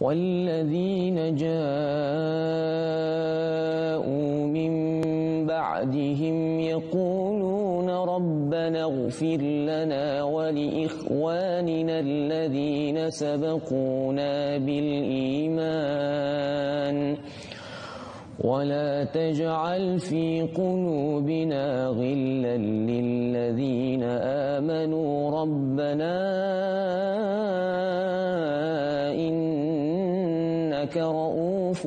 والذين جاءوا من بعدهم يقولون ربنا اغفر لنا ولإخواننا الذين سبقونا بالإيمان ولا تجعل في قلوبنا غلا للذين آمنوا ربنا إنك رؤوف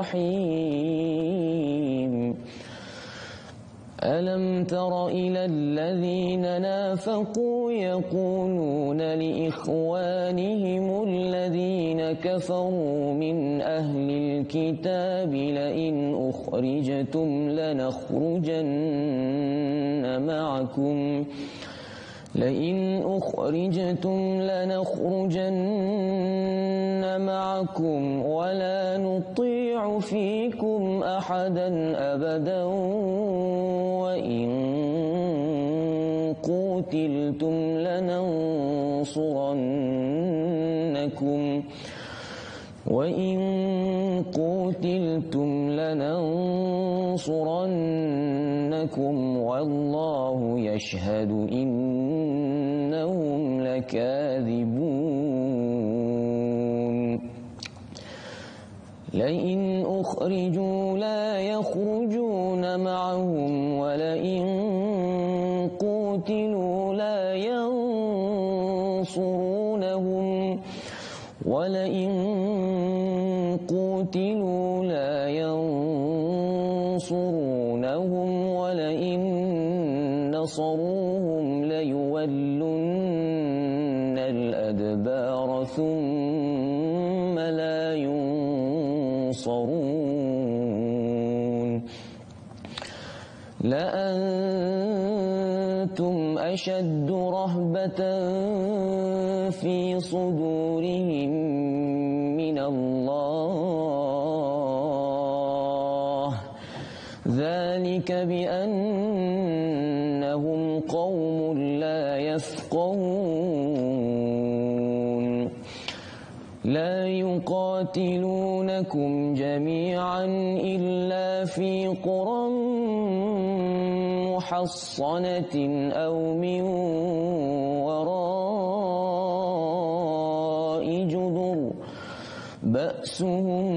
رحيم. ألم تر إلى الذين نافقوا يقولون لإخوانهم الذين كفروا من أهل الكتاب لئن أخرجتم لنخرجن معكم لئن أخرجتم لنخرجن معكم ولا نطيع فيكم أحدا أبدا وإن قتلتم لننصرنكم وإن قتلتم لننصرنكم والله يشهد إنهم لكاذبون. لئن أخرجوا لا يخرجون معهم ولئن قتلوا لا ينصرونهم ولئن قتلوا لا ينصرونهم. نصروهم ليولن الأدبار ثم لا ينصرون. لأنتم أشد رهبة في صدورهم من الله ذلك بأنهم قوم لا يفقهون. لا يقاتلونكم جميعا إلا في قرى محصنة أو من وراء جدر. بأسهم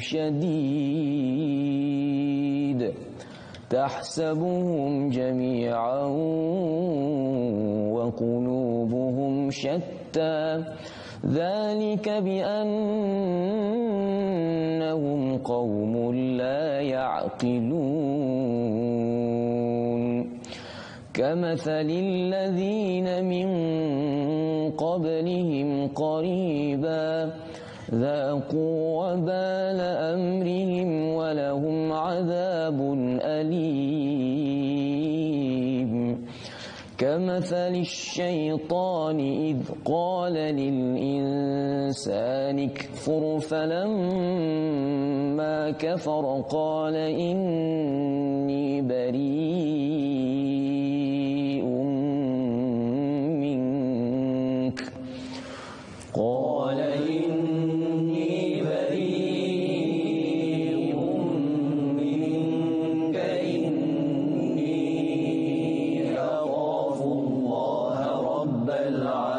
شديد تحسبهم جميعا وقلوبهم شتى ذلك بأنهم قوم لا يعقلون كمثل الذين من قبلهم قريبا ذاقوا وبال أمرهم ولهم عذاب أليم. كمثل الشيطان إذ قال للإنسان اكفر فلما كفر قال إني بريء. الله